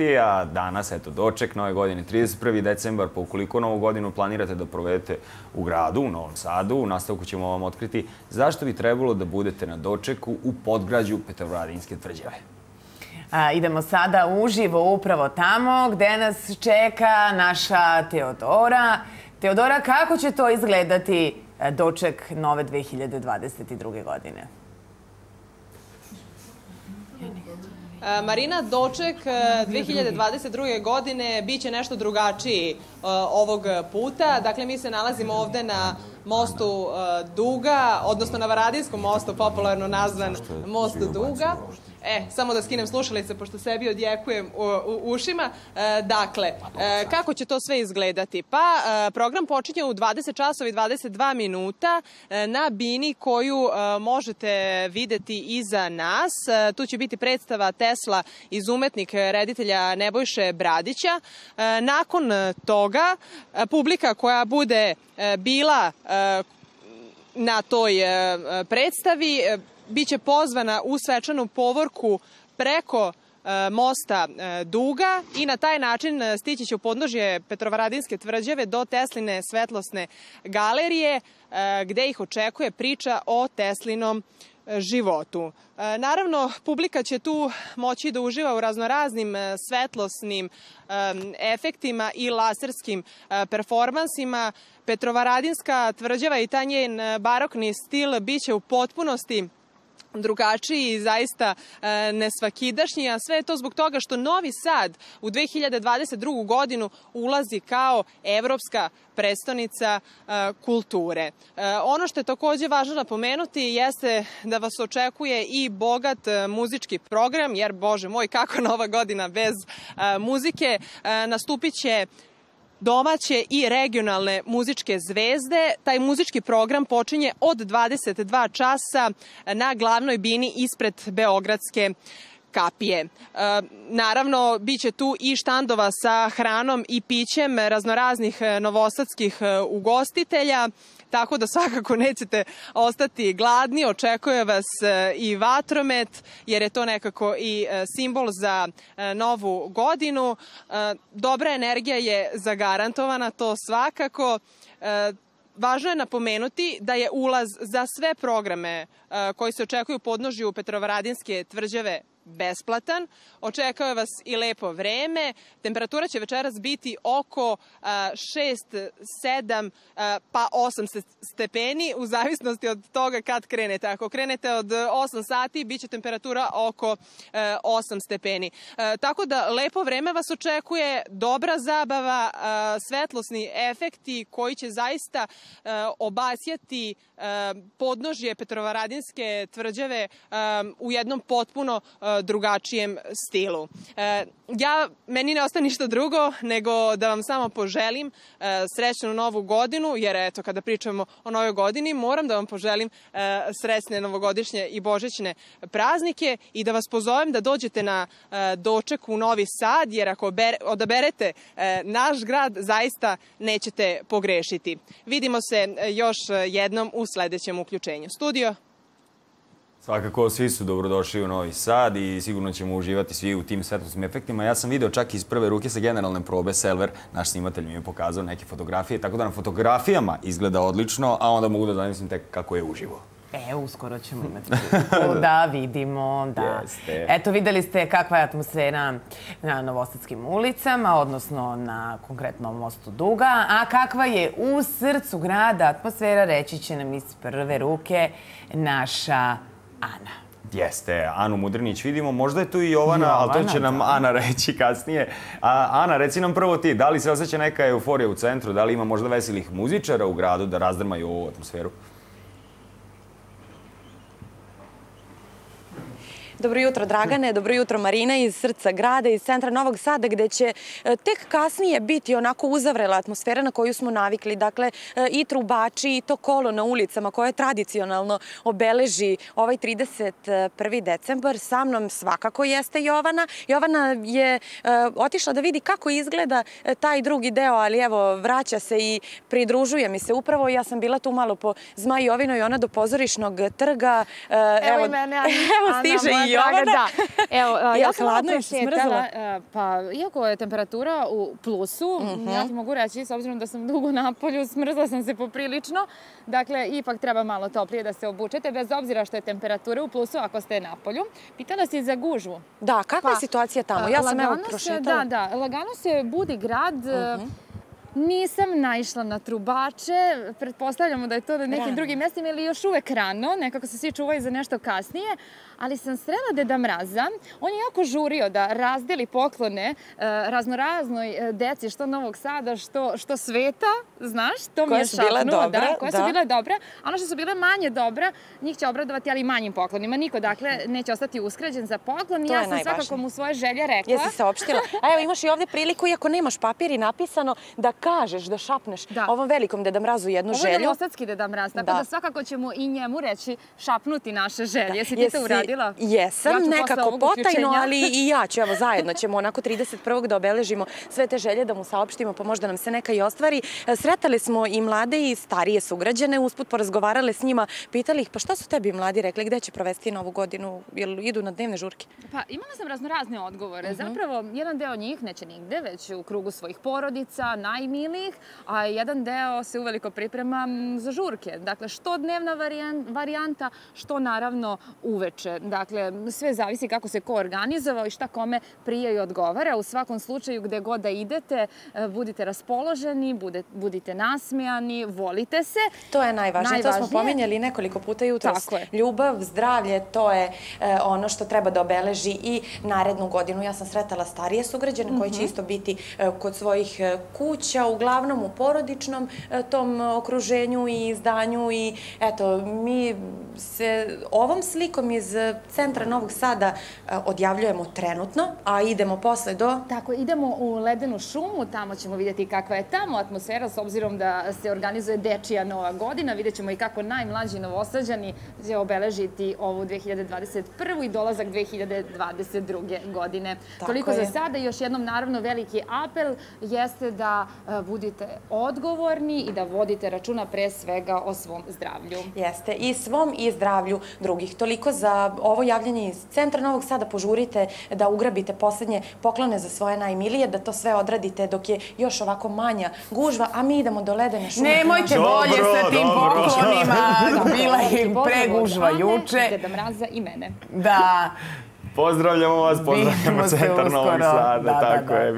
a danas, eto, doček nove godine, 31. decembar, pa ukoliko novu godinu planirate da provedete u gradu, u Novom Sadu, u nastavku ćemo vam otkriti zašto bi trebalo da budete na dočeku u podgrađu Petrovaradinske tvrđave. Idemo sada uživo upravo tamo gde nas čeka naša Teodora. Teodora, kako će to izgledati e, doček nove 2022. godine? E, Marina Doček 2022. E, godine biće nešto drugačiji ovog puta. Dakle, mi se nalazimo ovde na mostu Duga, odnosno na Varadinskom mostu, popularno nazvan most Duga. E, samo da skinem slušalice, pošto sebi odjekujem u, u ušima. E, dakle, e, kako će to sve izgledati? Pa, e, program počinje u 20 časova i 22 minuta e, na bini koju e, možete videti iza nas. E, tu će biti predstava Tesla iz umetnik reditelja Nebojše Bradića. E, nakon toga, e, publika koja bude e, bila e, na toj e, predstavi e, biće pozvana u svečanu povorku preko e, mosta e, Duga i na taj način e, stići će u podnožje Petrovaradinske tvrđave do Tesline svetlosne galerije gde ih očekuje priča o Teslinom životu. Naravno, publika će tu moći da uživa u raznoraznim svetlosnim efektima i laserskim performansima. Petrovaradinska tvrđava i ta njen barokni stil biće u potpunosti drugačiji i zaista e, nesvakidašnji, a sve je to zbog toga što Novi Sad u 2022. godinu ulazi kao evropska predstavnica e, kulture. E, ono što je takođe važno napomenuti jeste da vas očekuje i bogat e, muzički program, jer, bože moj, kako nova godina bez e, muzike, e, nastupit će domaće i regionalne muzičke zvezde. Taj muzički program počinje od 22 časa na glavnoj bini ispred Beogradske kapije. E, naravno, bit će tu i štandova sa hranom i pićem raznoraznih novosadskih ugostitelja tako da svakako nećete ostati gladni. Očekuje vas e, i vatromet, jer je to nekako i e, simbol za e, novu godinu. Dobra energija je zagarantovana, to svakako. Važno je napomenuti da je ulaz za sve programe koji se očekuju u podnožju Petrovaradinske tvrđave besplatan. Očekuje vas i lepo vreme. Temperatura će večeras biti oko 6, 7 pa 8 stepeni u zavisnosti od toga kad krenete. Ako krenete od 8 sati, bit će temperatura oko 8 stepeni. Tako da lepo vreme vas očekuje, dobra zabava, svetlosni efekti koji će zaista obasjati podnožje Petrovaradinske tvrđave u jednom potpuno drugačijem stilu. E, ja, meni ne ostaje ništa drugo nego da vam samo poželim e, srećnu novu godinu, jer eto, kada pričamo o novoj godini, moram da vam poželim e, srećne novogodišnje i božićne praznike i da vas pozovem da dođete na doček u Novi Sad, jer ako odaberete naš grad, zaista nećete pogrešiti. Vidimo se još jednom u sledećem uključenju. Studio Svakako, svi su dobrodošli u Novi Sad i sigurno ćemo uživati svi u tim svetlosnim efektima. Ja sam video čak iz prve ruke sa generalne probe, Selver, naš snimatelj mi je pokazao neke fotografije, tako da na fotografijama izgleda odlično, a onda mogu da zamislim tek kako je uživo. E, uskoro ćemo imati da vidimo, da. Jeste. Eto, videli ste kakva je atmosfera na Novosadskim ulicama, odnosno na konkretnom mostu Duga, a kakva je u srcu grada atmosfera, reći će nam iz prve ruke naša Ana. Jeste, Anu Mudrinić vidimo. Možda je tu i Jovana, Jovana ali to će nam da. Ana reći kasnije. A, Ana, reci nam prvo ti, da li se osjeća neka euforija u centru? Da li ima možda veselih muzičara u gradu da razdrmaju ovu atmosferu? Dobro jutro Dragane, dobro jutro Marina iz srca grada, iz centra Novog Sada gde će e, tek kasnije biti onako uzavrela atmosfera na koju smo navikli. Dakle, e, i trubači i to kolo na ulicama koje tradicionalno obeleži ovaj 31. decembar. Sa mnom svakako jeste Jovana. Jovana je e, otišla da vidi kako izgleda taj drugi deo, ali evo vraća se i pridružuje mi se upravo. Ja sam bila tu malo po Zmajovinoj, ona do pozorišnog trga. Evo, evo i mene, Ana, evo stiže i draga, da. Evo, ja, ja sam hladno i smrzala. Pa, iako je temperatura u plusu, mm -hmm. ja ti mogu reći, s obzirom da sam dugo na polju, smrzla sam se poprilično. Dakle, ipak treba malo toplije da se obučete, bez obzira što je temperatura u plusu ako ste na polju. Pitala si za gužvu. Da, kakva pa, je situacija tamo? Ja sam evo prošetala. Da, da, lagano se budi grad. Mm -hmm. Nisam naišla na trubače, pretpostavljamo da je to na nekim rano. drugim mestima ili još uvek rano, nekako se svi čuvaju za nešto kasnije, ali sam srela Deda Mraza. On je jako žurio da razdeli poklone uh, raznoraznoj uh, deci, što Novog Sada, što, što sveta, znaš, to mi je šapnuo. Dobra, da, koje da. su bile dobra. A ono što su bile manje dobra, njih će obradovati, ali manjim poklonima. Niko, dakle, neće ostati uskrađen za poklon. To ja sam najvažnije. svakako mu svoje želje rekla. Jesi se opštila. A evo, imaš i ovde priliku, iako nemaš papir i napisano, da kažeš, da šapneš da. ovom velikom Deda Mrazu jednu Ovo želju. Ovo je novosadski Deda Mraz, tako da. da svakako ćemo i njemu reći šapnuti naše želje. Da. Jesi ti to uradila? Jesam, ja nekako potajno, ali i ja ću, evo zajedno ćemo onako 31. da obeležimo sve te želje, da mu saopštimo, pa možda nam se neka i ostvari. Sretali smo i mlade i starije sugrađane, usput porazgovarale s njima, pitali ih, pa šta su tebi mladi rekli, gde će provesti novu godinu, jel idu na dnevne žurke? Pa imala sam raznorazne odgovore. Uh mhm. -huh. Zapravo, jedan deo njih neće nigde, već u krugu svojih porodica, najmilijih, a jedan deo se uveliko priprema za žurke. Dakle, što dnevna varijanta, što naravno uveče. Dakle, sve zavisi kako se ko organizovao i šta kome prije i odgovara. U svakom slučaju, gde god da idete, e, budite raspoloženi, budite nasmijani, volite se. To je najvažnije. najvažnije. To smo pominjali nekoliko puta jutros. Tako je. Ljubav, zdravlje, to je e, ono što treba da obeleži i narednu godinu. Ja sam sretala starije sugrađane mm -hmm. koji će mhm. isto biti e, kod svojih e, kuća, uglavnom u porodičnom e, tom okruženju i izdanju i eto, mi se ovom slikom iz centra Novog Sada e, odjavljujemo trenutno, a idemo posle do... Tako, idemo u Ledenu šumu, tamo ćemo vidjeti kakva je tamo atmosfera, s obzirom da se organizuje Dečija Nova godina, vidjet ćemo i kako najmlađi novosađani će obeležiti ovu 2021. i dolazak 2022. godine. Tako Toliko je. za sada. Još jednom, naravno, veliki apel jeste da budite odgovorni i da vodite računa pre svega o svom zdravlju. Jeste, i svom i zdravlju drugih. Toliko za ovo javljanje iz centra Novog Sada. Požurite da ugrabite poslednje poklone za svoje najmilije, da to sve odradite dok je još ovako manja gužva, a mi idemo do ledene šume. Nemojte bolje sa tim poklonima. Bila je pregužva juče. Deda Mraza i mene. Da. Pozdravljamo vas, pozdravljamo centar Novog Sada. Da, da, tako da. je.